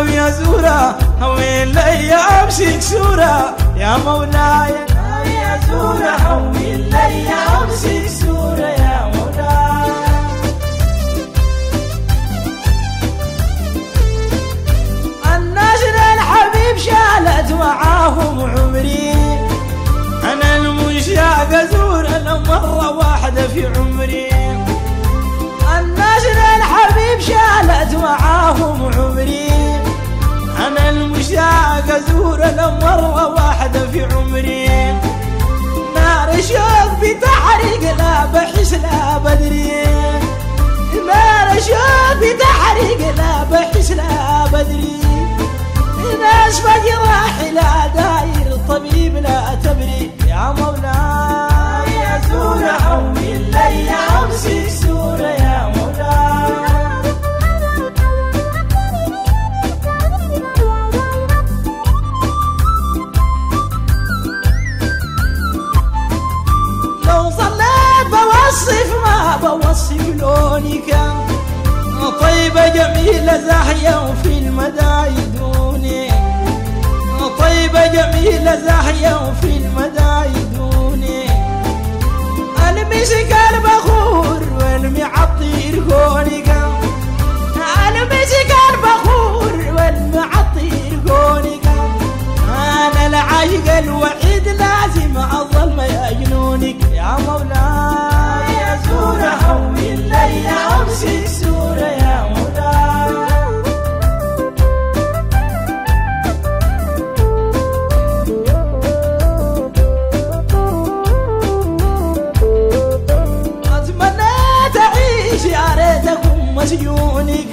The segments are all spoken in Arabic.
ناوي أزوره هوين لي امسك صوره يا مولاي ناوي أزوره هوين لي امسك صوره يا مولاي الناس الحبيب شالت معاهم عمري أنا المشتاق ازور أنا مرة واحدة في عمري. الناس الحبيب شالت معاهم عمري أنا مره واحدة في عمري. نار الشوق بتحرق لا بحس لا بدري. نار الشوق بتحرق لا بحس لا بدري. ناس بجراح لا داير بوصف ما بوصف لونك طيبة جميلة زاحية وفي المدى يدوني طيبة جميلة زاحية وفي اكون مسجونك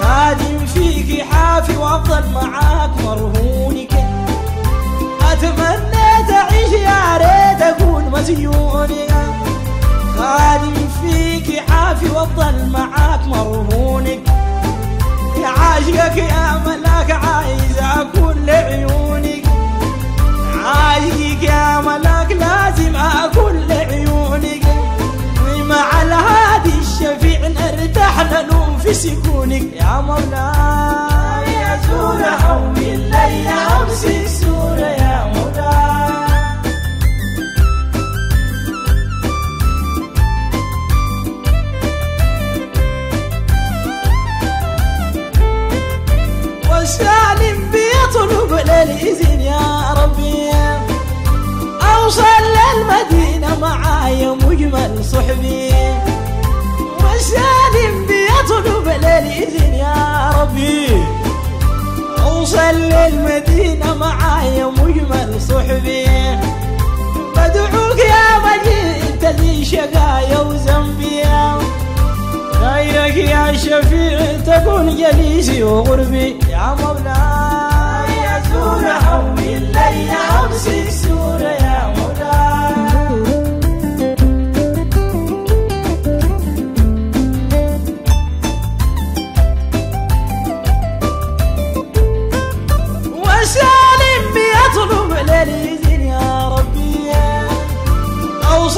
خادم فيك حافي وأفضل معاك مرهونك. أتمنى تعيش يا ريت أكون مسجونك خادم فيك حافي وأفضل معاك مرهونك. ننوم في سكونك يا مولاي يا سورة حوي لي امسك سورة يا مولاي والسالم بيطلب للإذن يا ربي. أوصل للمدينة معايا مجمل صحبي. والسالم بيطلب للإذن يا ربي. أوصل للمدينة معايا مجمل صحبي. بدعوك يا مجيد تذي شقايا وذنبي غيرك يا شفيع تكون جليسي وغربي. يا مولاي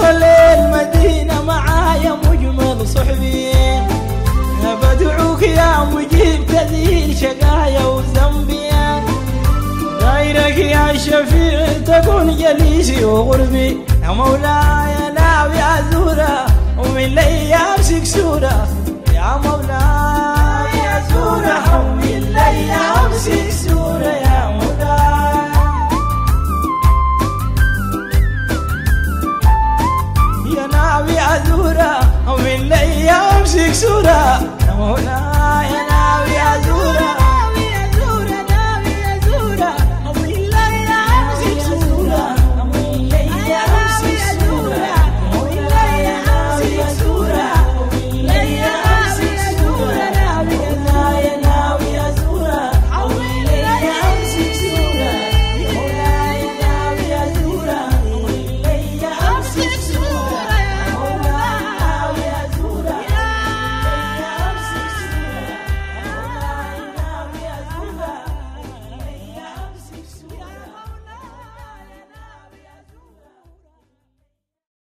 أوصل للمدينة معايا مجمل صحبي. بدعوك يا مجيب تذيل شقايا وذنبي. غيرك يا شفيع تكون جليسي وغربي. يا مولاي ناوي أزورة ومن لي سورة أزورة ومن لي أمسك سورة. مولاي